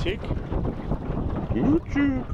pratique YouTube.